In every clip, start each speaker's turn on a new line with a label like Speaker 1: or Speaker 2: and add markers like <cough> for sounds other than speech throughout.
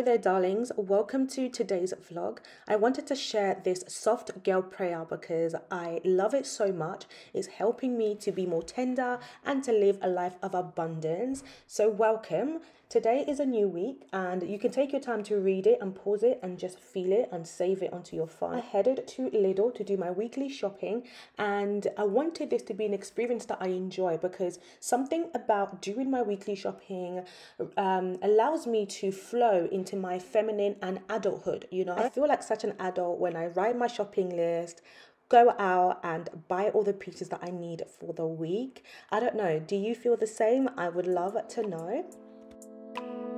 Speaker 1: There, darlings. Welcome to today's vlog. I wanted to share this soft girl prayer because I love it so much. It's helping me to be more tender and to live a life of abundance. So, welcome. Today is a new week, and you can take your time to read it and pause it and just feel it and save it onto your phone. I headed to Lidl to do my weekly shopping, and I wanted this to be an experience that I enjoy because something about doing my weekly shopping um, allows me to flow into my feminine and adulthood. You know, I feel like such an adult when I write my shopping list go out and buy all the pieces that I need for the week. I don't know, do you feel the same? I would love to know thank you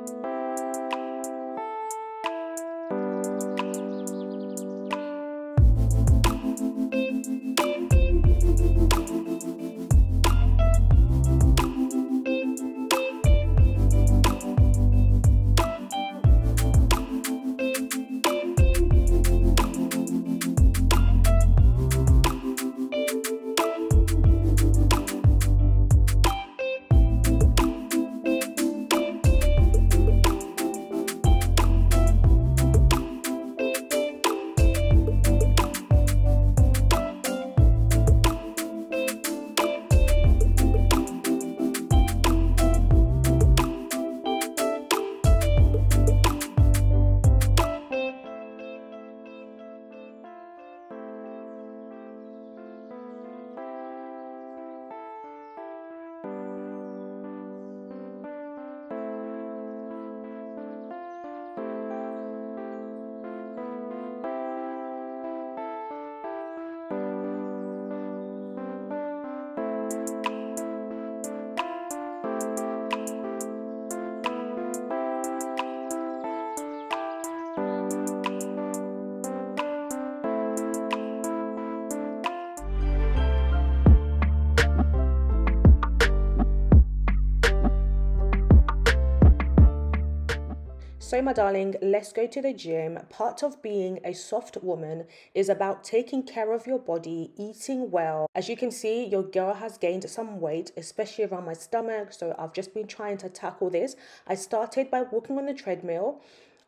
Speaker 1: So, my darling, let's go to the gym. Part of being a soft woman is about taking care of your body, eating well. As you can see, your girl has gained some weight, especially around my stomach. So, I've just been trying to tackle this. I started by walking on the treadmill.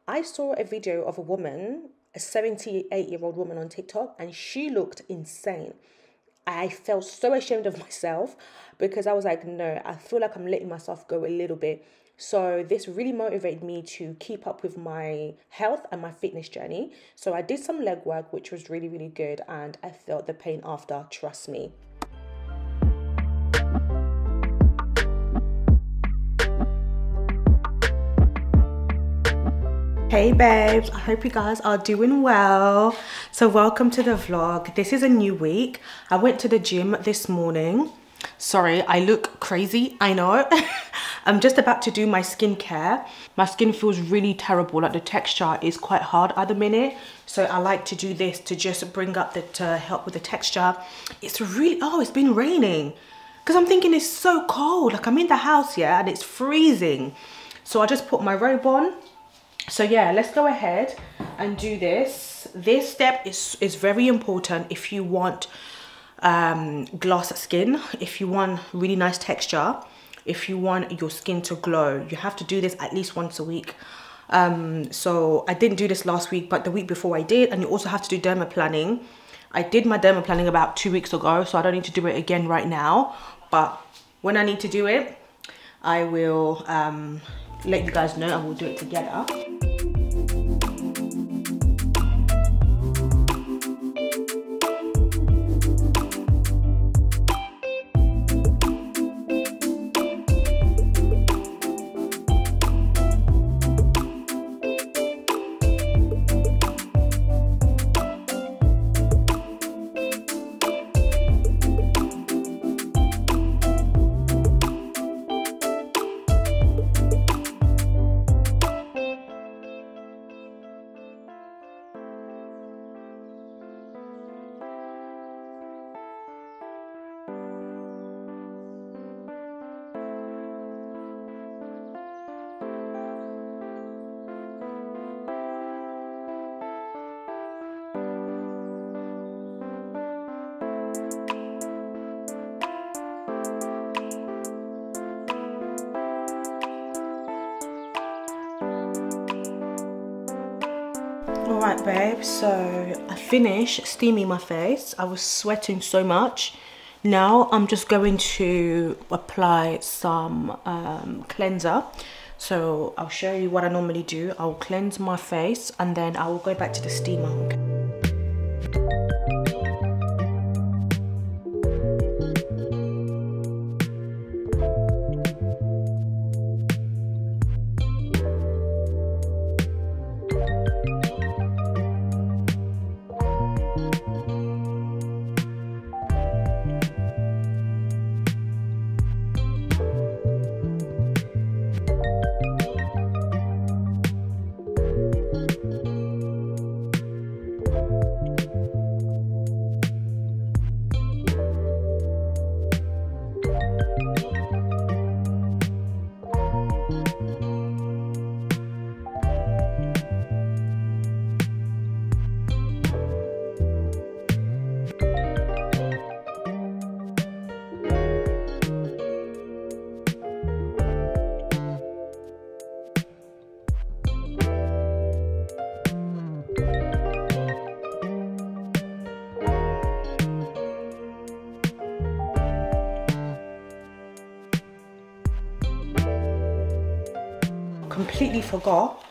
Speaker 1: I saw a video of a woman, a 78 year old woman on TikTok, and she looked insane. I felt so ashamed of myself because I was like, no, I feel like I'm letting myself go a little bit. So this really motivated me to keep up with my health and my fitness journey. So I did some leg work, which was really, really good. And I felt the pain after, trust me. Hey babes, I hope you guys are doing well. So welcome to the vlog. This is a new week. I went to the gym this morning. Sorry, I look crazy, I know. <laughs> I'm just about to do my skincare. My skin feels really terrible, like the texture is quite hard at the minute. So I like to do this to just bring up the, to help with the texture. It's really, oh, it's been raining. Because I'm thinking it's so cold, like I'm in the house, yeah, and it's freezing. So I just put my robe on. So yeah, let's go ahead and do this. This step is, is very important if you want um, glass skin, if you want really nice texture if you want your skin to glow. You have to do this at least once a week. Um, so I didn't do this last week, but the week before I did. And you also have to do dermaplaning. I did my dermaplaning about two weeks ago, so I don't need to do it again right now. But when I need to do it, I will um, let you guys know and we'll do it together. Alright babe, so I finished steaming my face. I was sweating so much. Now I'm just going to apply some um, cleanser. So I'll show you what I normally do. I'll cleanse my face and then I will go back to the steamer. Completely forgot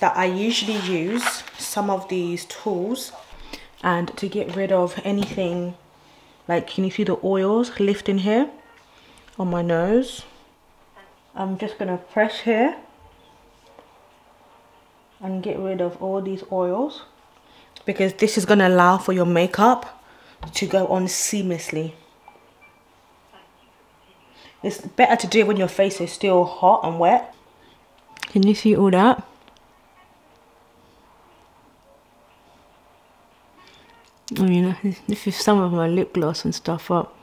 Speaker 1: that I usually use some of these tools and to get rid of anything like can you see the oils lifting here on my nose? I'm just gonna press here and get rid of all these oils because this is gonna allow for your makeup to go on seamlessly. It's better to do it when your face is still hot and wet can you see all that? I mean, this is some of my lip gloss and stuff up.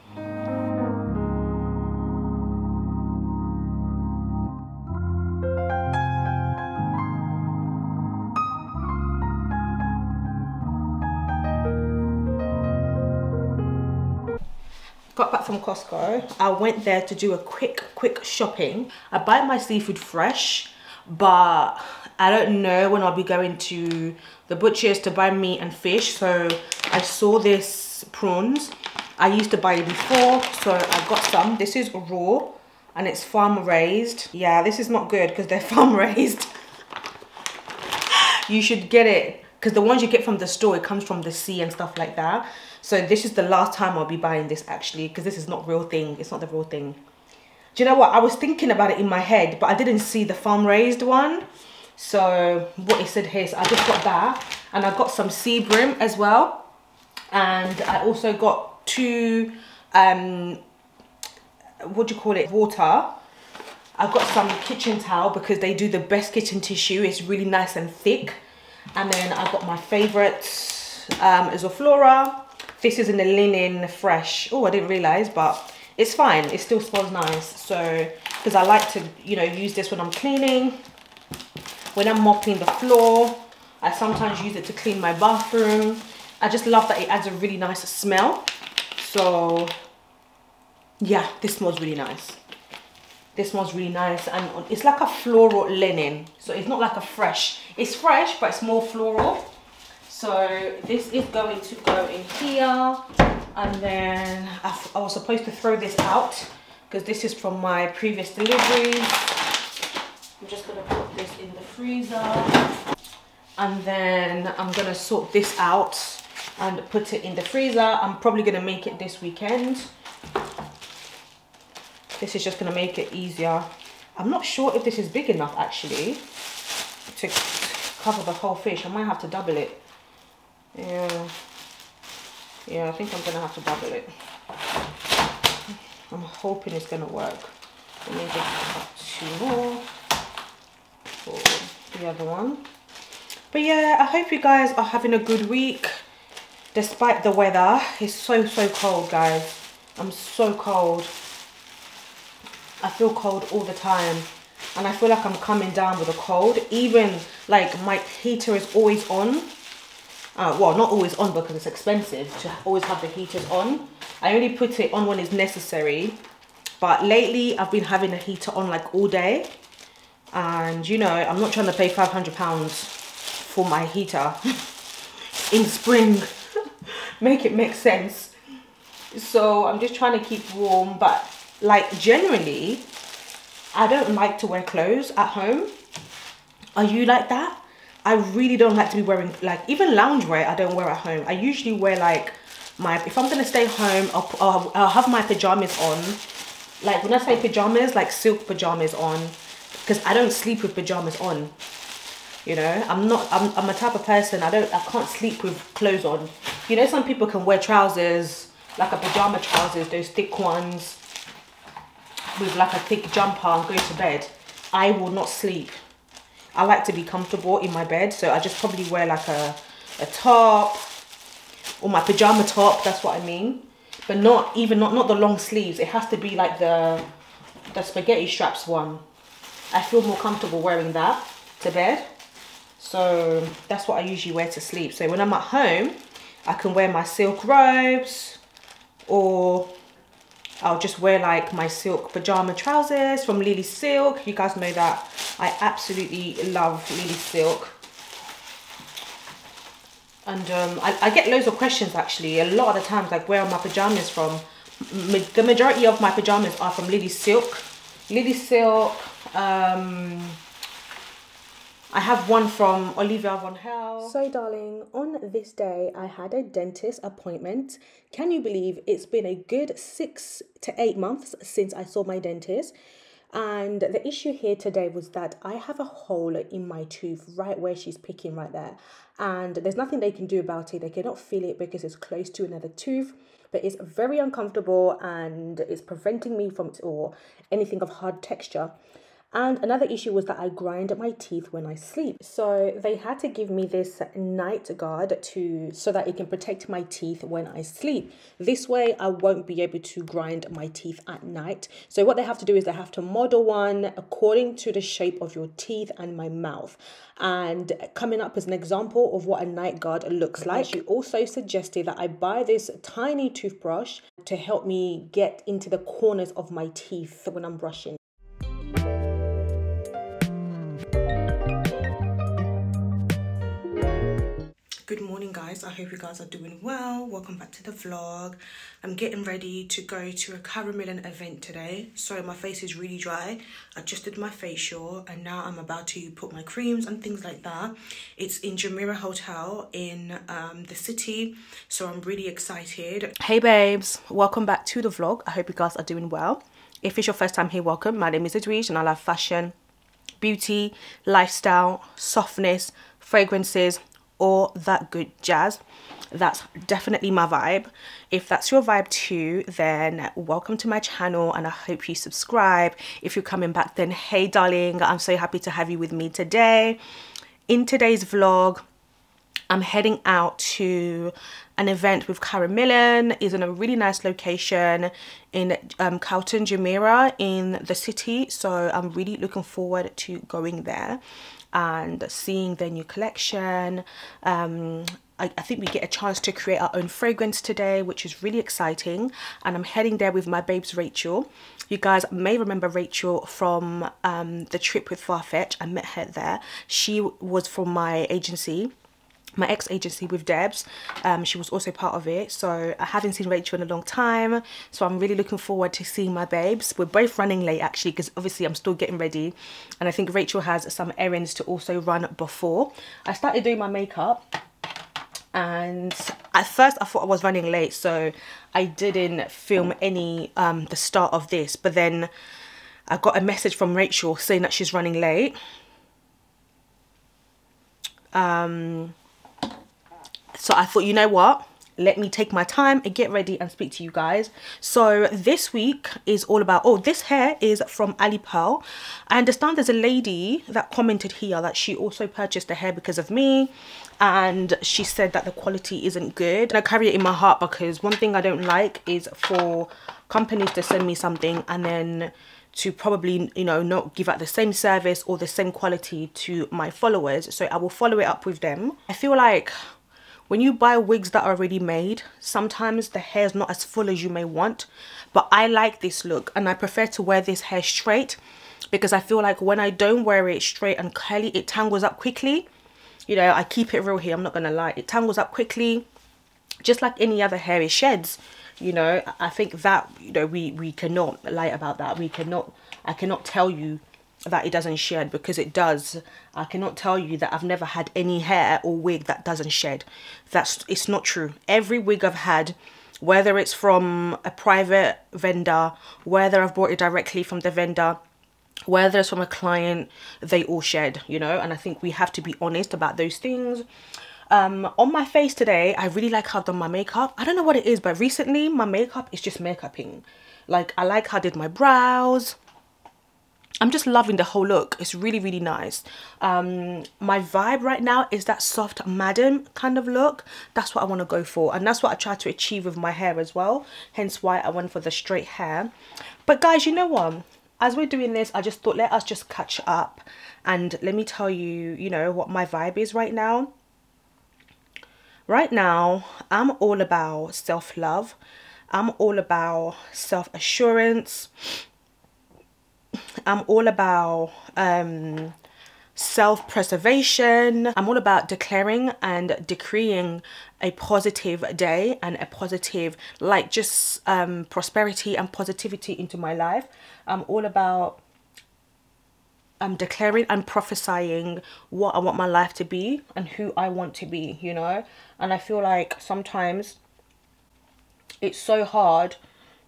Speaker 1: got back from Costco. I went there to do a quick, quick shopping. I buy my seafood fresh but I don't know when I'll be going to the butchers to buy meat and fish. So I saw this prawns. I used to buy it before so I got some. This is raw and it's farm raised. Yeah this is not good because they're <laughs> farm raised. You should get it because the ones you get from the store it comes from the sea and stuff like that. So this is the last time I'll be buying this actually because this is not real thing. It's not the real thing do you know what? I was thinking about it in my head, but I didn't see the farm raised one. So what it said here, so I just got that. And I got some sea bream as well. And I also got two, um, what do you call it, water. I've got some kitchen towel because they do the best kitchen tissue. It's really nice and thick. And then I got my favorite um, Zoflora. This is in the linen fresh. Oh, I didn't realize, but it's fine it still smells nice so because I like to you know use this when I'm cleaning. When I'm mopping the floor I sometimes use it to clean my bathroom. I just love that it adds a really nice smell. So yeah this smells really nice. This smells really nice and it's like a floral linen. So it's not like a fresh it's fresh but it's more floral so this is going to go in here and then I, I was supposed to throw this out because this is from my previous delivery. I'm just gonna put this in the freezer and then I'm gonna sort this out and put it in the freezer. I'm probably gonna make it this weekend. This is just gonna make it easier. I'm not sure if this is big enough actually to cover the whole fish. I might have to double it yeah yeah, I think I'm going to have to double it. I'm hoping it's going to work. Let me just two more for the other one. But yeah, I hope you guys are having a good week. Despite the weather, it's so, so cold, guys. I'm so cold. I feel cold all the time. And I feel like I'm coming down with a cold. Even, like, my heater is always on uh, well not always on because it's expensive to always have the heaters on I only put it on when it's necessary but lately I've been having the heater on like all day and you know I'm not trying to pay 500 pounds for my heater <laughs> in spring. <laughs> make it make sense. So I'm just trying to keep warm, but like generally, I don't like to wear clothes at home. Are you like that? I really don't like to be wearing like even loungewear I don't wear at home. I usually wear like my if I'm gonna stay home I'll, I'll, I'll have my pajamas on. Like when I say pajamas like silk pajamas on because I don't sleep with pajamas on you know? I'm not I'm, I'm a type of person I don't I can't sleep with clothes on. You know some people can wear trousers like a pajama trousers those thick ones with like a thick jumper and go to bed. I will not sleep I like to be comfortable in my bed. So I just probably wear like a, a top or my pajama top. That's what I mean. But not even, not, not the long sleeves. It has to be like the, the spaghetti straps one. I feel more comfortable wearing that to bed. So that's what I usually wear to sleep. So when I'm at home, I can wear my silk robes or I'll just wear like my silk pajama trousers from Lily Silk. You guys know that I absolutely love Lily Silk. And um, I, I, get loads of questions actually. A lot of the times like where are my pajamas from? the majority of my pajamas are from Lily Silk. Lily Silk, um, I have one from Olivia von Halle.
Speaker 2: So, darling, on this day, I had a dentist appointment. Can you believe it's been a good six to eight months since I saw my dentist? And the issue here today was that I have a hole in my tooth right where she's picking right there. And there's nothing they can do about it. They cannot feel it because it's close to another tooth. But it's very uncomfortable and it's preventing me from or anything of hard texture. And another issue was that I grind my teeth when I sleep. So they had to give me this night guard to so that it can protect my teeth when I sleep. This way I won't be able to grind my teeth at night. So what they have to do is they have to model one according to the shape of your teeth and my mouth. And coming up as an example of what a night guard looks like, she also suggested that I buy this tiny toothbrush to help me get into the corners of my teeth when I'm brushing.
Speaker 1: Good morning guys. I hope you guys are doing well. Welcome back to the vlog. I'm getting ready to go to a Millen event today. Sorry my face is really dry. I just did my facial and now i'm about to put my creams and things like that. It's in Jumeirah hotel in um, the city so i'm really excited. Hey babes. Welcome back to the vlog. I hope you guys are doing well. If it's your first time here welcome. My name is Edwige and i love fashion beauty lifestyle softness fragrances all that good jazz that's definitely my vibe. If that's your vibe too then welcome to my channel and i hope you subscribe. If you're coming back then hey darling i'm so happy to have you with me today. In today's vlog i'm heading out to an event with Karen Millen is in a really nice location in um, Carlton Jumeirah in the city so I'm really looking forward to going there and seeing their new collection. Um, I, I, think we get a chance to create our own fragrance today, which is really exciting. And I'm heading there with my babes Rachel. You guys may remember Rachel from um, the trip with Farfetch. I met her there. She was from my agency my ex agency with Debs um, she was also part of it. So I haven't seen Rachel in a long time. So I'm really looking forward to seeing my babes. We're both running late actually because obviously I'm still getting ready. And I think Rachel has some errands to also run before. I started doing my makeup and at first I thought I was running late so I didn't film any um, the start of this. But then I got a message from Rachel saying that she's running late. Um so I thought, you know what? Let me take my time and get ready and speak to you guys. So this week is all about, oh, this hair is from Alipearl. I understand there's a lady that commented here that she also purchased the hair because of me and she said that the quality isn't good. And I carry it in my heart because one thing I don't like is for companies to send me something and then to probably you know not give out the same service or the same quality to my followers so i will follow it up with them i feel like when you buy wigs that are already made, sometimes the hair is not as full as you may want. But I like this look and I prefer to wear this hair straight because I feel like when I don't wear it straight and curly, it tangles up quickly. you know i keep it real here i'm not gonna lie it tangles up quickly just like any other hair it sheds you know i think that you know we we cannot lie about that we cannot i cannot tell you that it doesn't shed because it does. I cannot tell you that i've never had any hair or wig that doesn't shed. That's it's not true. Every wig i've had whether it's from a private vendor whether i've bought it directly from the vendor whether it's from a client they all shed you know? And i think we have to be honest about those things. Um on my face today i really like how i've done my makeup. I don't know what it is but recently my makeup is just makeuping. Like i like how i did my brows I'm just loving the whole look. It's really, really nice. Um, my vibe right now is that soft madam kind of look. That's what I want to go for. And that's what I try to achieve with my hair as well. Hence why I went for the straight hair. But guys, you know what? As we're doing this, I just thought let us just catch up. And let me tell you, you know, what my vibe is right now. Right now, I'm all about self-love. I'm all about self-assurance I'm all about um, self-preservation. I'm all about declaring and decreeing a positive day and a positive, like just um, prosperity and positivity into my life. I'm all about I'm declaring and prophesying what I want my life to be and who I want to be, you know? And I feel like sometimes it's so hard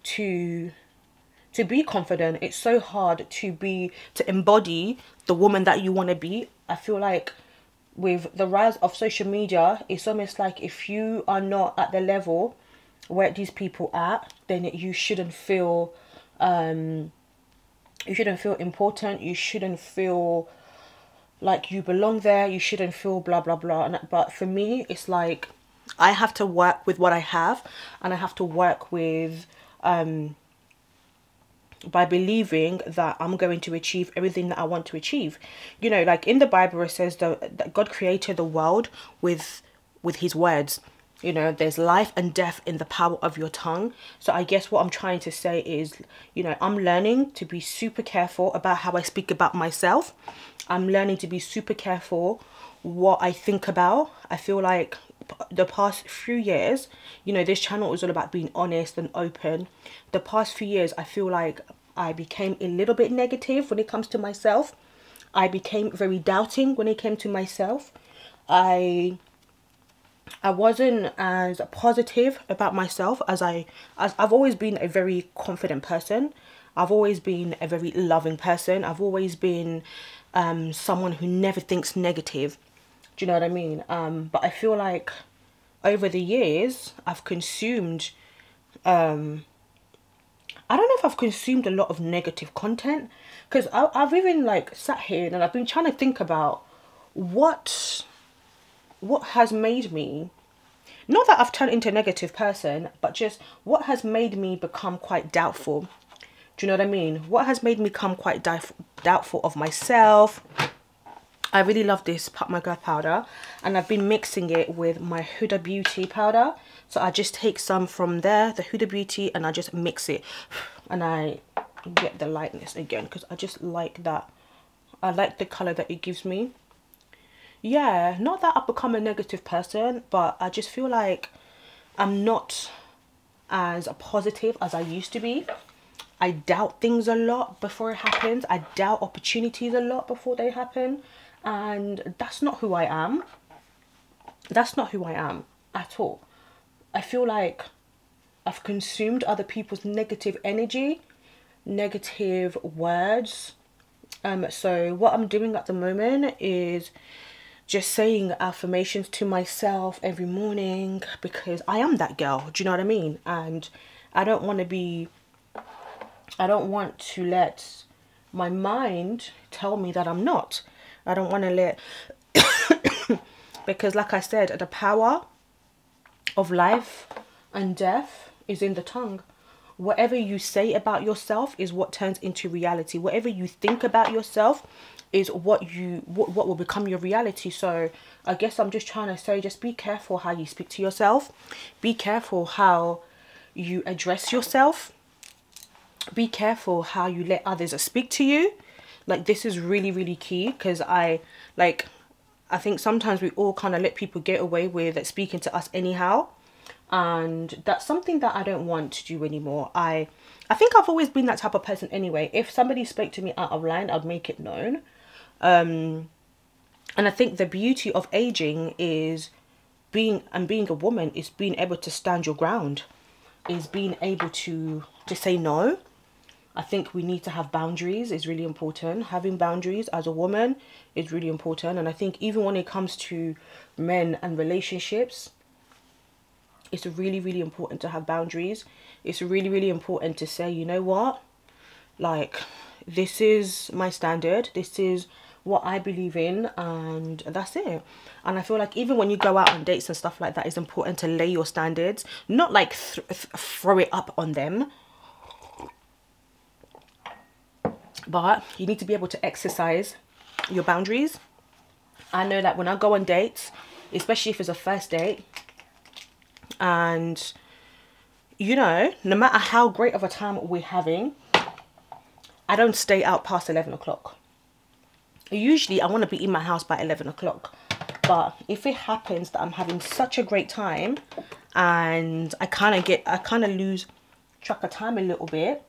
Speaker 1: to to be confident it's so hard to be to embody the woman that you want to be. I feel like with the rise of social media it's almost like if you are not at the level where these people at then you shouldn't feel um you shouldn't feel important you shouldn't feel like you belong there you shouldn't feel blah blah blah. And, but for me it's like i have to work with what i have and i have to work with um by believing that I'm going to achieve everything that I want to achieve. You know, like in the Bible it says that, God created the world with with his words. You know, there's life and death in the power of your tongue. So I guess what I'm trying to say is, you know, I'm learning to be super careful about how I speak about myself. I'm learning to be super careful what I think about. I feel like the past few years, you know, this channel is all about being honest and open. The past few years, I feel like I became a little bit negative when it comes to myself. I became very doubting when it came to myself. I I wasn't as positive about myself as I as I've always been a very confident person. I've always been a very loving person. I've always been um, someone who never thinks negative. Do you know what I mean? Um, but I feel like over the years, I've consumed, um, I don't know if I've consumed a lot of negative content because I've even like sat here and I've been trying to think about what, what has made me, not that I've turned into a negative person, but just what has made me become quite doubtful. Do you know what I mean? What has made me become quite doubtful of myself, I really love this Pat McGrath powder and I've been mixing it with my Huda Beauty powder. So I just take some from there, the Huda Beauty, and I just mix it. <sighs> And I get the lightness again because I just like that. I like the colour that it gives me. Yeah, not that I've become a negative person, but I just feel like I'm not as positive as I used to be. I doubt things a lot before it happens. I doubt opportunities a lot before they happen and that's not who I am. That's not who I am at all. I feel like I've consumed other people's negative energy, negative words. Um, so what I'm doing at the moment is just saying affirmations to myself every morning because I am that girl. Do you know what I mean? And I don't want to be, I don't want to let my mind tell me that I'm not. I don't want to let <coughs> because like I said the power of life and death is in the tongue. Whatever you say about yourself is what turns into reality. Whatever you think about yourself is what you what, what will become your reality. So i guess i'm just trying to say just be careful how you speak to yourself. Be careful how you address yourself. Be careful how you let others speak to you like this is really really key because i like I think sometimes we all kind of let people get away with speaking to us anyhow. And that's something that I don't want to do anymore. I I think I've always been that type of person anyway. If somebody spoke to me out of line, I'd make it known. Um, and I think the beauty of aging is being and being a woman is being able to stand your ground, is being able to to say no. I think we need to have boundaries is really important. Having boundaries as a woman is really important. And I think even when it comes to men and relationships, it's really, really important to have boundaries. It's really really important to say you know what? Like this is my standard. This is what I believe in and that's it. And I feel like even when you go out on dates and stuff like that it's important to lay your standards. Not like th th throw it up on them but you need to be able to exercise your boundaries I know that when I go on dates especially if it's a first date and you know, no matter how great of a time we're having, I don't stay out past 11 o'clock. Usually I want to be in my house by 11 o'clock. But if it happens that I'm having such a great time and I kind of get, I kind of lose track of time a little bit,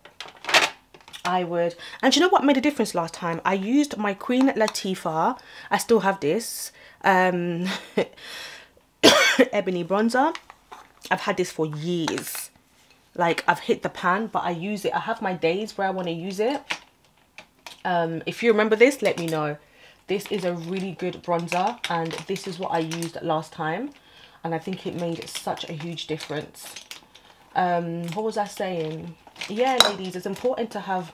Speaker 1: I would, and you know what made a difference last time? I used my Queen Latifah, I still have this, um, <coughs> ebony bronzer. I've had this for years. Like I've hit the pan but I use it. I have my days where I want to use it. Um if you remember this let me know. This is a really good bronzer and this is what I used last time and I think it made such a huge difference. Um what was I saying yeah ladies it's important to have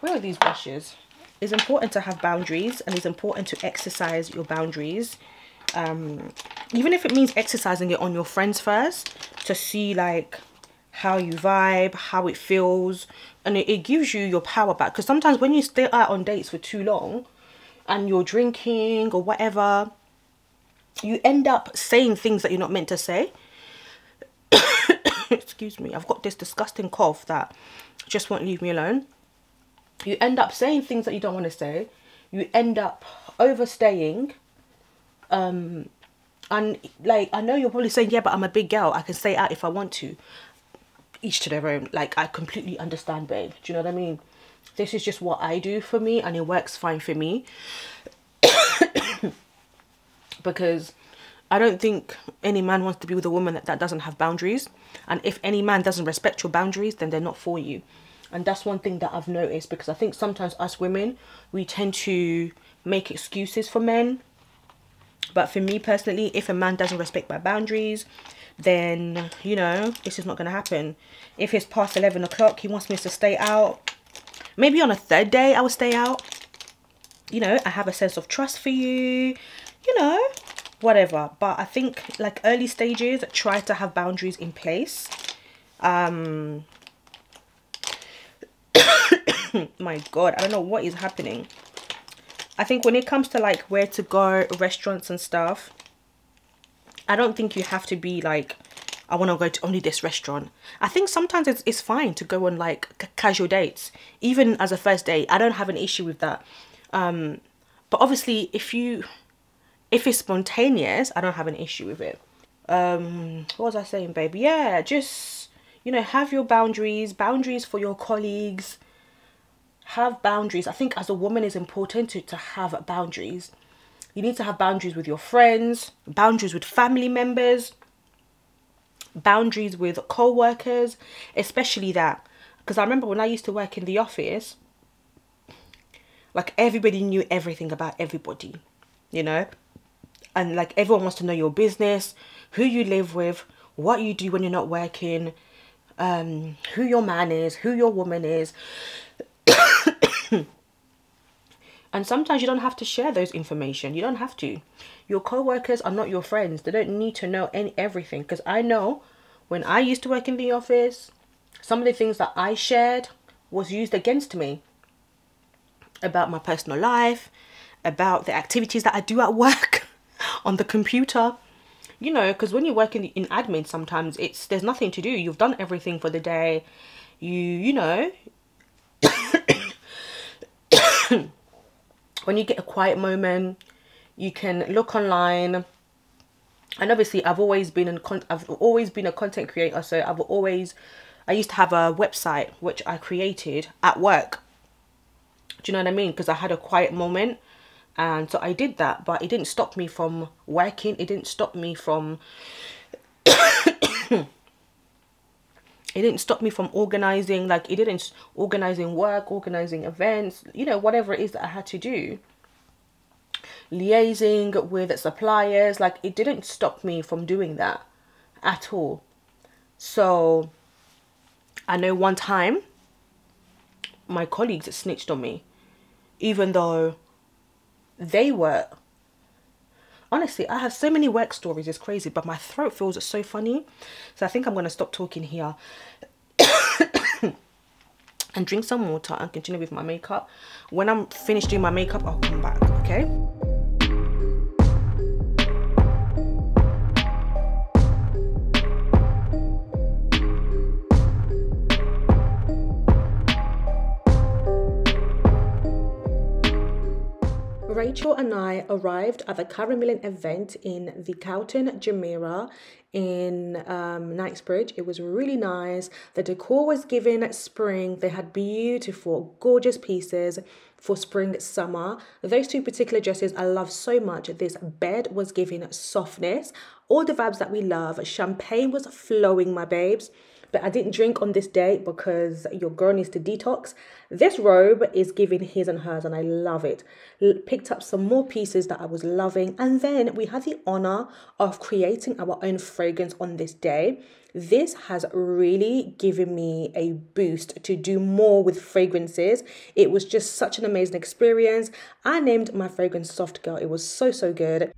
Speaker 1: where are these brushes it's important to have boundaries and it's important to exercise your boundaries um even if it means exercising it on your friends first to see like how you vibe, how it feels, and it, it gives you your power back. Because sometimes when you stay out on dates for too long and you're drinking or whatever, you end up saying things that you're not meant to say. <coughs> <coughs> Excuse me, I've got this disgusting cough that just won't leave me alone. You end up saying things that you don't want to say. You end up overstaying. Um, and like, I know you're probably saying, yeah, but I'm a big girl. I can stay out if I want to each to their own. Like, I completely understand, babe. Do you know what I mean? This is just what I do for me and it works fine for me. <coughs> <coughs> because I don't think any man wants to be with a woman that, that doesn't have boundaries. And if any man doesn't respect your boundaries, then they're not for you. And that's one thing that I've noticed because I think sometimes us women, we tend to make excuses for men. But for me personally, if a man doesn't respect my boundaries, then you know this is not going to happen if it's past 11 o'clock he wants me to stay out maybe on a third day i will stay out you know i have a sense of trust for you you know whatever but i think like early stages try to have boundaries in place um <coughs> my god i don't know what is happening i think when it comes to like where to go restaurants and stuff I don't think you have to be like, I want to go to only this restaurant. I think sometimes it's, it's fine to go on like casual dates, even as a first date. I don't have an issue with that. Um, but obviously, if you, if it's spontaneous, I don't have an issue with it. Um, what was I saying, baby? Yeah, just, you know, have your boundaries, boundaries for your colleagues. Have boundaries. I think as a woman, it's important to, to have boundaries you need to have boundaries with your friends, boundaries with family members, boundaries with co-workers, especially that. Because I remember when I used to work in the office, like everybody knew everything about everybody, you know? And like everyone wants to know your business, who you live with, what you do when you're not working, um, who your man is, who your woman is. <coughs> And sometimes you don't have to share those information. You don't have to. Your co-workers are not your friends. They don't need to know any everything. Because I know when I used to work in the office, some of the things that I shared was used against me. About my personal life, about the activities that I do at work on the computer. You know, because when you work in, in admin sometimes it's there's nothing to do. You've done everything for the day. You, you know, <coughs> when you get a quiet moment, you can look online and obviously I've always been in con- I've always been a content creator so I've always I used to have a website which I created at work do you know what I mean because I had a quiet moment and so I did that but it didn't stop me from working. It didn't stop me from <coughs> it didn't stop me from organizing like it didn't organizing work organizing events you know whatever it is that I had to do. Liaising with suppliers like it didn't stop me from doing that at all. So I know one time my colleagues snitched on me even though they were. Honestly i have so many work stories it's crazy but my throat feels so funny. So i think i'm going to stop talking here. <coughs> And drink some water and continue with my makeup. When i'm finished doing my makeup i'll come back okay Rachel and I arrived at the Millen event in the Carlton Jumeirah in um, Knightsbridge. It was really nice. The decor was given spring. They had beautiful, gorgeous pieces for spring summer. Those two particular dresses I love so much. This bed was giving softness, all the vibes that we love. Champagne was flowing, my babes but I didn't drink on this day because your girl needs to detox. This robe is giving his and hers, and I love it. L picked up some more pieces that I was loving, and then we had the honor of creating our own fragrance on this day. This has really given me a boost to do more with fragrances. It was just such an amazing experience. I named my fragrance Soft Girl. It was so, so good.